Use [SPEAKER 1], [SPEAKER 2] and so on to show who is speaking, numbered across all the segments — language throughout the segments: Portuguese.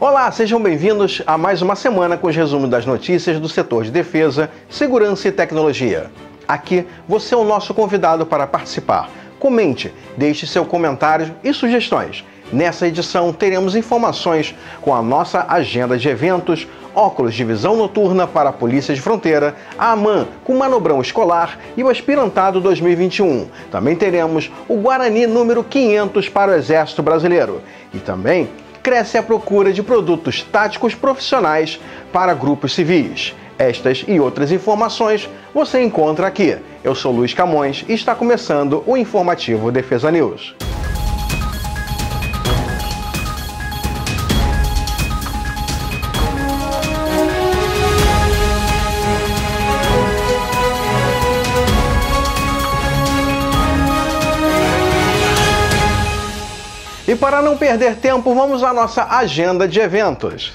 [SPEAKER 1] Olá, sejam bem-vindos a mais uma semana com os resumos das notícias do setor de defesa, segurança e tecnologia. Aqui você é o nosso convidado para participar. Comente, deixe seu comentário e sugestões. Nessa edição teremos informações com a nossa agenda de eventos, óculos de visão noturna para a Polícia de Fronteira, a AMAN com manobrão escolar e o Aspirantado 2021. Também teremos o Guarani número 500 para o Exército Brasileiro. E também cresce a procura de produtos táticos profissionais para grupos civis. Estas e outras informações você encontra aqui. Eu sou Luiz Camões e está começando o informativo Defesa News. E para não perder tempo, vamos à nossa agenda de eventos.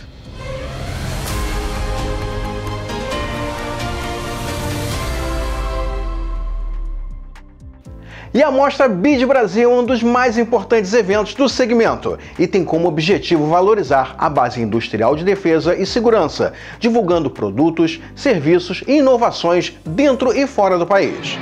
[SPEAKER 1] E a Mostra BID Brasil é um dos mais importantes eventos do segmento e tem como objetivo valorizar a base industrial de defesa e segurança, divulgando produtos, serviços e inovações dentro e fora do país.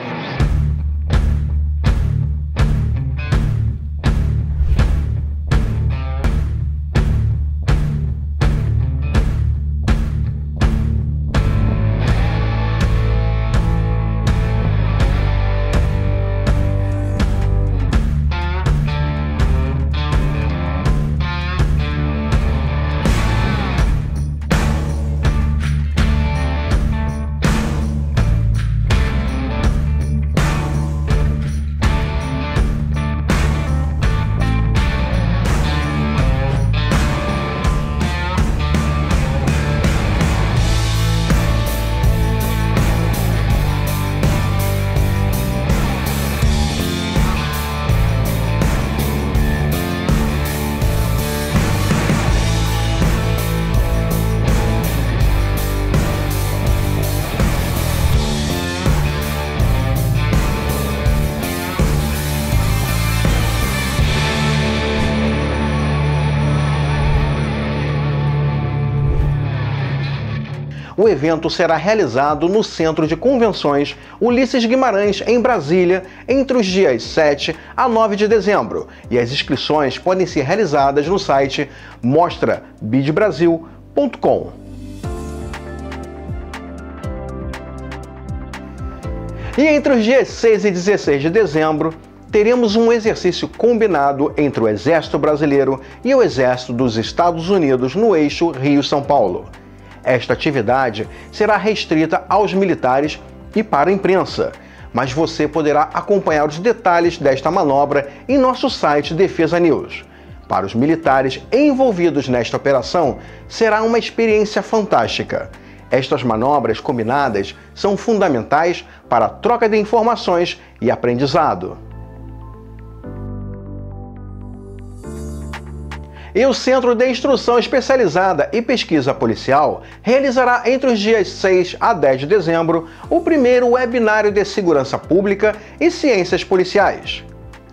[SPEAKER 1] O evento será realizado no Centro de Convenções Ulisses Guimarães, em Brasília, entre os dias 7 a 9 de dezembro, e as inscrições podem ser realizadas no site mostrabidbrasil.com. E entre os dias 6 e 16 de dezembro, teremos um exercício combinado entre o Exército Brasileiro e o Exército dos Estados Unidos no eixo Rio-São Paulo. Esta atividade será restrita aos militares e para a imprensa, mas você poderá acompanhar os detalhes desta manobra em nosso site Defesa News. Para os militares envolvidos nesta operação, será uma experiência fantástica. Estas manobras combinadas são fundamentais para a troca de informações e aprendizado. E o Centro de Instrução Especializada e Pesquisa Policial realizará entre os dias 6 a 10 de dezembro o primeiro webinário de segurança pública e ciências policiais.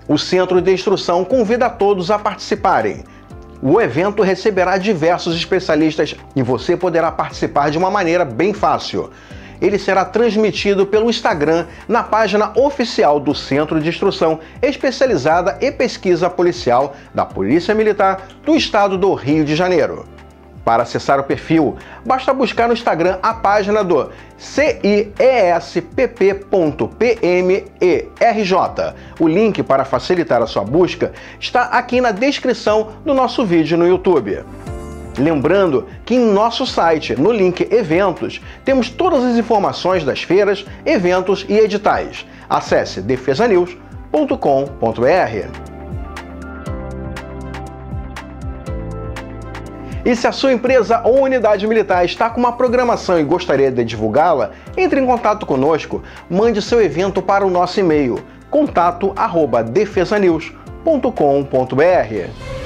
[SPEAKER 1] O Centro de Instrução convida a todos a participarem. O evento receberá diversos especialistas e você poderá participar de uma maneira bem fácil ele será transmitido pelo Instagram na página oficial do Centro de Instrução Especializada e Pesquisa Policial da Polícia Militar do Estado do Rio de Janeiro. Para acessar o perfil, basta buscar no Instagram a página do CIESPP.PMERJ. O link para facilitar a sua busca está aqui na descrição do nosso vídeo no YouTube. Lembrando que em nosso site, no link Eventos, temos todas as informações das feiras, eventos e editais. Acesse defesanews.com.br. E se a sua empresa ou unidade militar está com uma programação e gostaria de divulgá-la, entre em contato conosco, mande seu evento para o nosso e-mail contato@defesanews.com.br.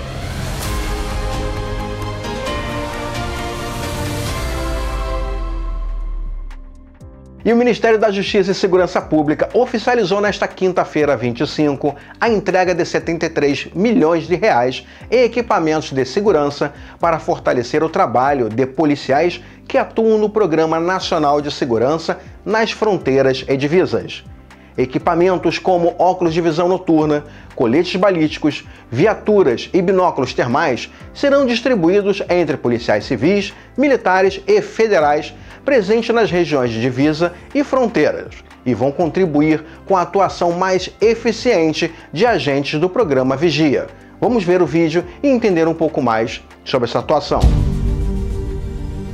[SPEAKER 1] E o Ministério da Justiça e Segurança Pública oficializou nesta quinta-feira, 25, a entrega de 73 milhões de reais em equipamentos de segurança para fortalecer o trabalho de policiais que atuam no Programa Nacional de Segurança nas fronteiras e divisas. Equipamentos como óculos de visão noturna, coletes balísticos, viaturas e binóculos termais serão distribuídos entre policiais civis, militares e federais presentes nas regiões de divisa e fronteiras e vão contribuir com a atuação mais eficiente de agentes do programa Vigia. Vamos ver o vídeo e entender um pouco mais sobre essa atuação.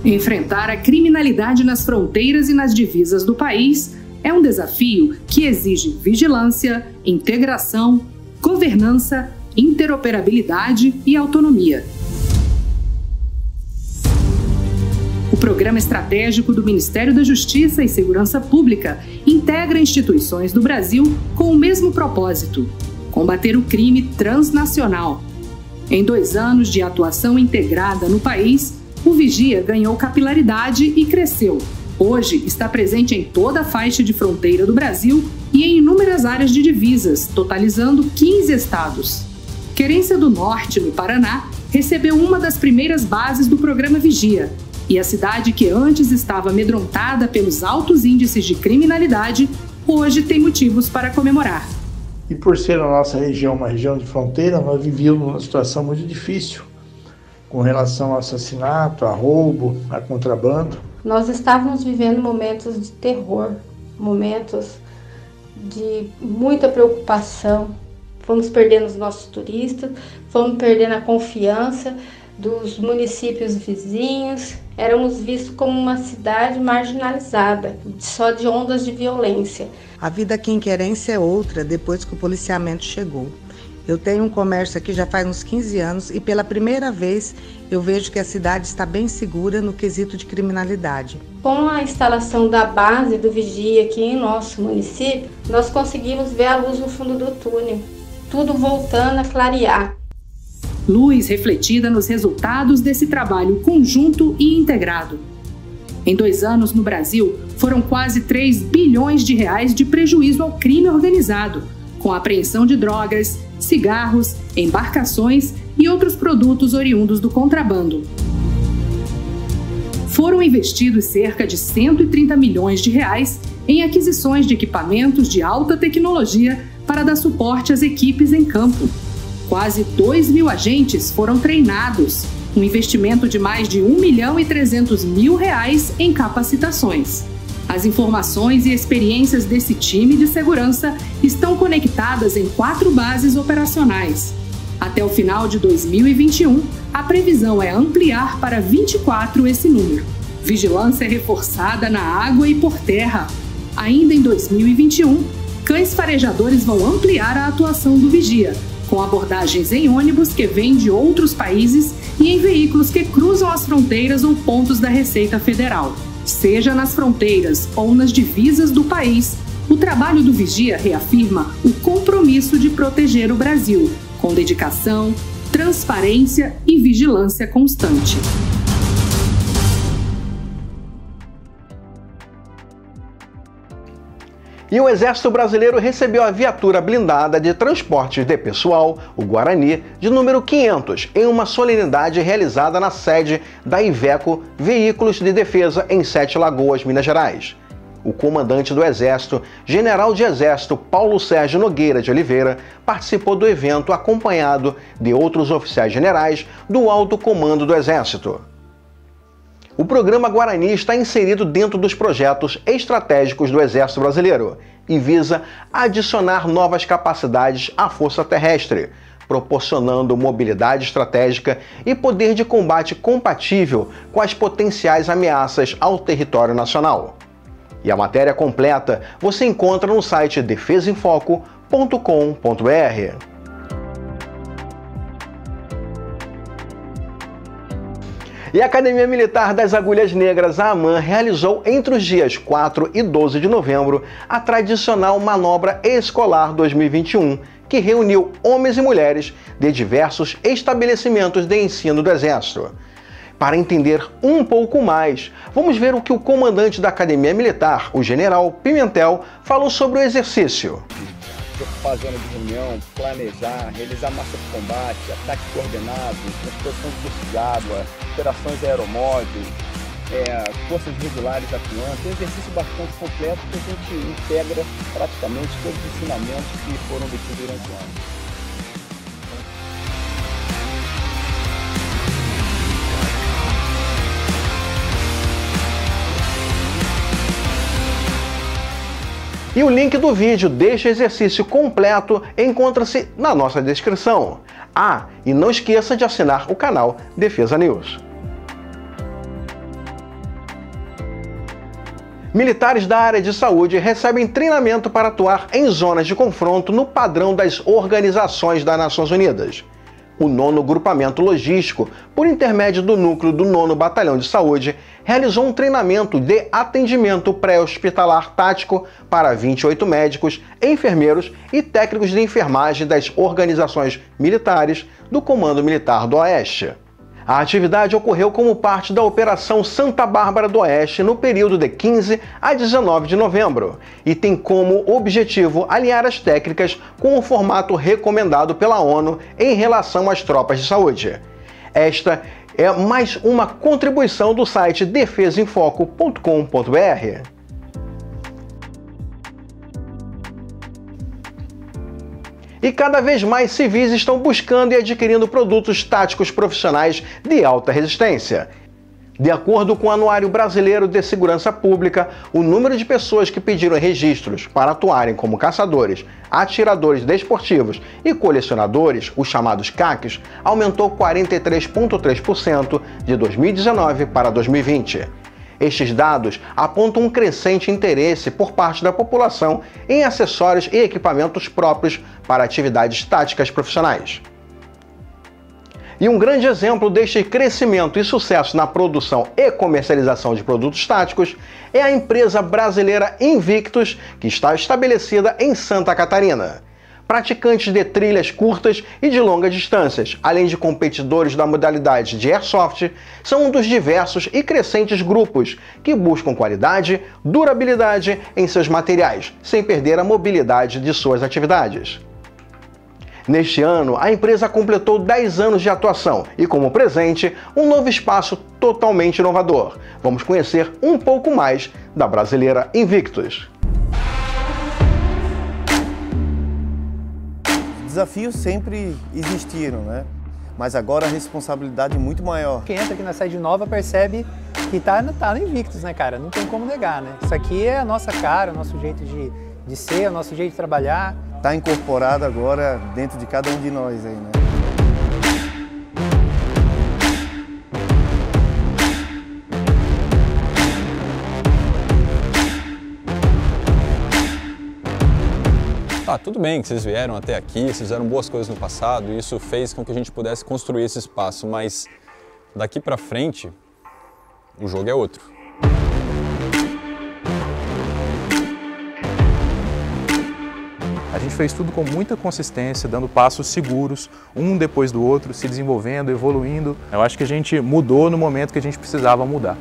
[SPEAKER 2] Enfrentar a criminalidade nas fronteiras e nas divisas do país é um desafio que exige vigilância, integração, governança, interoperabilidade e autonomia. O Programa Estratégico do Ministério da Justiça e Segurança Pública integra instituições do Brasil com o mesmo propósito: combater o crime transnacional. Em dois anos de atuação integrada no país, o Vigia ganhou capilaridade e cresceu, Hoje está presente em toda a faixa de fronteira do Brasil e em inúmeras áreas de divisas, totalizando 15 estados. Querência do Norte, no Paraná, recebeu uma das primeiras bases do programa Vigia, e a cidade que antes estava amedrontada pelos altos índices de criminalidade, hoje tem motivos para comemorar.
[SPEAKER 3] E por ser a nossa região uma região de fronteira, nós vivíamos uma situação muito difícil com relação ao assassinato, a roubo, a contrabando.
[SPEAKER 4] Nós estávamos vivendo momentos de terror, momentos de muita preocupação. Fomos perdendo os nossos turistas, fomos perdendo a confiança dos municípios vizinhos. Éramos vistos como uma cidade marginalizada, só de ondas de violência.
[SPEAKER 5] A vida aqui em Querência é outra depois que o policiamento chegou. Eu tenho um comércio aqui já faz uns 15 anos e pela primeira vez eu vejo que a cidade está bem segura no quesito de criminalidade.
[SPEAKER 4] Com a instalação da base do Vigia aqui em nosso município, nós conseguimos ver a luz no fundo do túnel, tudo voltando a clarear.
[SPEAKER 2] Luz refletida nos resultados desse trabalho conjunto e integrado. Em dois anos no Brasil, foram quase 3 bilhões de reais de prejuízo ao crime organizado, com a apreensão de drogas, cigarros, embarcações e outros produtos oriundos do contrabando. Foram investidos cerca de 130 milhões de reais em aquisições de equipamentos de alta tecnologia para dar suporte às equipes em campo. Quase 2 mil agentes foram treinados, um investimento de mais de 1 milhão e 300 mil reais em capacitações. As informações e experiências desse time de segurança estão conectadas em quatro bases operacionais. Até o final de 2021, a previsão é ampliar para 24 esse número. Vigilância reforçada na água e por terra. Ainda em 2021, cães farejadores vão ampliar a atuação do Vigia, com abordagens em ônibus que vêm de outros países e em veículos que cruzam as fronteiras ou pontos da Receita Federal. Seja nas fronteiras ou nas divisas do país, o trabalho do Vigia reafirma o compromisso de proteger o Brasil, com dedicação, transparência e vigilância constante.
[SPEAKER 1] E o Exército Brasileiro recebeu a viatura blindada de transportes de pessoal, o Guarani, de número 500, em uma solenidade realizada na sede da Iveco Veículos de Defesa em Sete Lagoas, Minas Gerais. O comandante do Exército, General de Exército Paulo Sérgio Nogueira de Oliveira, participou do evento acompanhado de outros oficiais generais do alto comando do Exército. O programa Guarani está inserido dentro dos projetos estratégicos do Exército Brasileiro e visa adicionar novas capacidades à força terrestre, proporcionando mobilidade estratégica e poder de combate compatível com as potenciais ameaças ao território nacional. E a matéria completa você encontra no site defesaemfoco.com.br. E a Academia Militar das Agulhas Negras, a AMAN, realizou entre os dias 4 e 12 de novembro a tradicional Manobra Escolar 2021, que reuniu homens e mulheres de diversos estabelecimentos de ensino do Exército. Para entender um pouco mais, vamos ver o que o comandante da Academia Militar, o general Pimentel, falou sobre o exercício.
[SPEAKER 6] Ocupar a zona de reunião, planejar, realizar massa de combate, ataque coordenado, transposição de curso de água, operações aeromóveis, é, forças regulares atuantes, é um exercício bastante completo que a gente integra praticamente todos os ensinamentos que foram obtidos durante o ano.
[SPEAKER 1] E o link do vídeo deste exercício completo encontra-se na nossa descrição. Ah, e não esqueça de assinar o canal Defesa News. Militares da área de saúde recebem treinamento para atuar em zonas de confronto no padrão das organizações das Nações Unidas. O nono Grupamento Logístico, por intermédio do núcleo do nono Batalhão de Saúde, realizou um treinamento de atendimento pré-hospitalar tático para 28 médicos, enfermeiros e técnicos de enfermagem das organizações militares do Comando Militar do Oeste. A atividade ocorreu como parte da Operação Santa Bárbara do Oeste no período de 15 a 19 de novembro e tem como objetivo alinhar as técnicas com o formato recomendado pela ONU em relação às tropas de saúde. Esta é mais uma contribuição do site defesaemfoco.com.br. e cada vez mais civis estão buscando e adquirindo produtos táticos profissionais de alta resistência. De acordo com o Anuário Brasileiro de Segurança Pública, o número de pessoas que pediram registros para atuarem como caçadores, atiradores desportivos e colecionadores, os chamados CACs, aumentou 43,3% de 2019 para 2020. Estes dados apontam um crescente interesse por parte da população em acessórios e equipamentos próprios para atividades táticas profissionais. E um grande exemplo deste crescimento e sucesso na produção e comercialização de produtos táticos é a empresa brasileira Invictus, que está estabelecida em Santa Catarina praticantes de trilhas curtas e de longas distâncias, além de competidores da modalidade de airsoft, são um dos diversos e crescentes grupos que buscam qualidade, durabilidade em seus materiais, sem perder a mobilidade de suas atividades. Neste ano, a empresa completou 10 anos de atuação e, como presente, um novo espaço totalmente inovador. Vamos conhecer um pouco mais da brasileira Invictus.
[SPEAKER 7] Desafios sempre existiram, né? Mas agora a responsabilidade é muito maior.
[SPEAKER 8] Quem entra aqui na sede nova percebe que tá, tá no Invictus, né, cara? Não tem como negar, né? Isso aqui é a nossa cara, o nosso jeito de, de ser, o nosso jeito de trabalhar.
[SPEAKER 7] Está incorporado agora dentro de cada um de nós aí, né?
[SPEAKER 9] Ah, tudo bem que vocês vieram até aqui, vocês fizeram boas coisas no passado e isso fez com que a gente pudesse construir esse espaço, mas daqui para frente o jogo é outro.
[SPEAKER 10] A gente fez tudo com muita consistência, dando passos seguros, um depois do outro, se desenvolvendo, evoluindo. Eu acho que a gente mudou no momento que a gente precisava mudar.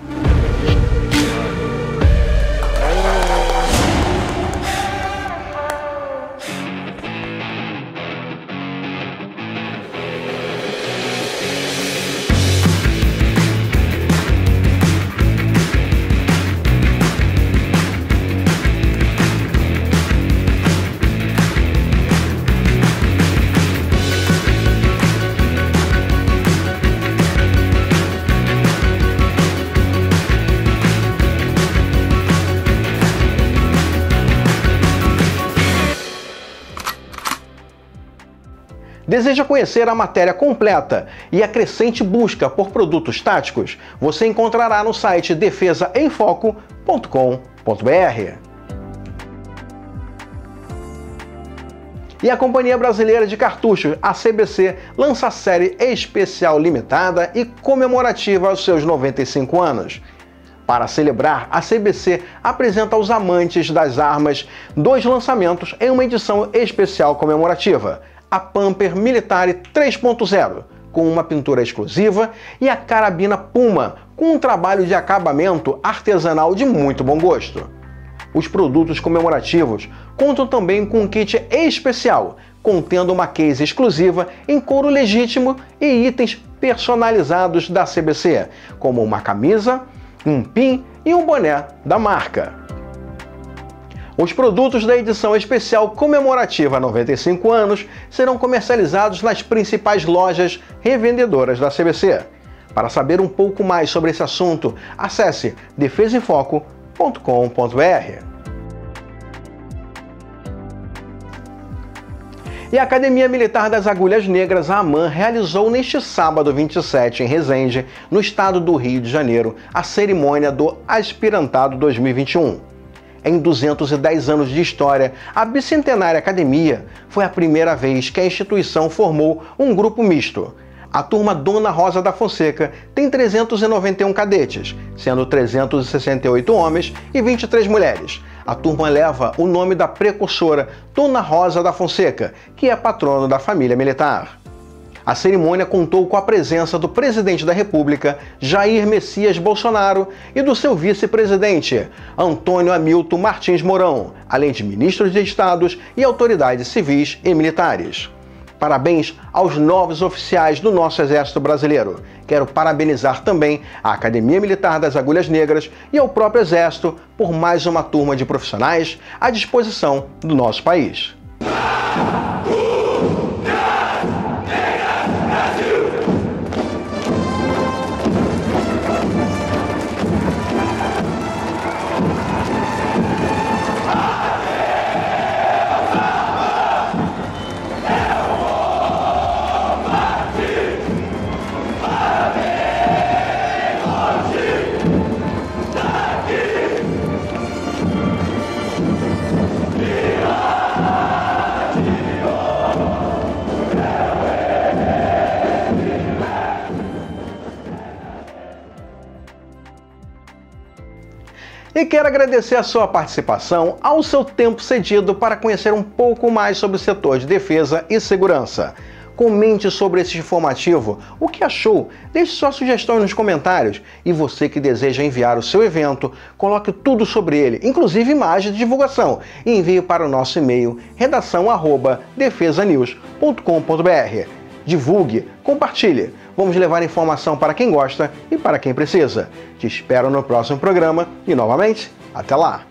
[SPEAKER 1] Deseja conhecer a matéria completa e a crescente busca por produtos táticos? Você encontrará no site defesaemfoco.com.br. E a Companhia Brasileira de Cartuchos, a CBC, lança a série especial limitada e comemorativa aos seus 95 anos. Para celebrar, a CBC apresenta aos amantes das armas dois lançamentos em uma edição especial comemorativa a Pamper Militare 3.0, com uma pintura exclusiva, e a carabina Puma, com um trabalho de acabamento artesanal de muito bom gosto. Os produtos comemorativos contam também com um kit especial, contendo uma case exclusiva em couro legítimo e itens personalizados da CBC, como uma camisa, um pin e um boné da marca. Os produtos da edição especial comemorativa 95 anos serão comercializados nas principais lojas revendedoras da CBC. Para saber um pouco mais sobre esse assunto, acesse defesaemfoco.com.br. E a Academia Militar das Agulhas Negras, a AMAN, realizou neste sábado 27 em Resende, no estado do Rio de Janeiro, a cerimônia do Aspirantado 2021. Em 210 anos de história, a bicentenária academia foi a primeira vez que a instituição formou um grupo misto. A turma Dona Rosa da Fonseca tem 391 cadetes, sendo 368 homens e 23 mulheres. A turma leva o nome da precursora Dona Rosa da Fonseca, que é patrono da família militar. A cerimônia contou com a presença do presidente da República, Jair Messias Bolsonaro, e do seu vice-presidente, Antônio Hamilton Martins Mourão, além de ministros de estados e autoridades civis e militares. Parabéns aos novos oficiais do nosso Exército Brasileiro. Quero parabenizar também a Academia Militar das Agulhas Negras e ao próprio Exército por mais uma turma de profissionais à disposição do nosso país. E quero agradecer a sua participação, ao seu tempo cedido para conhecer um pouco mais sobre o setor de defesa e segurança. Comente sobre esse informativo, o que achou, deixe sua sugestão nos comentários. E você que deseja enviar o seu evento, coloque tudo sobre ele, inclusive imagem de divulgação, e envie para o nosso e-mail redação@defesanews.com.br. Divulgue, compartilhe. Vamos levar informação para quem gosta e para quem precisa. Te espero no próximo programa e novamente, até lá!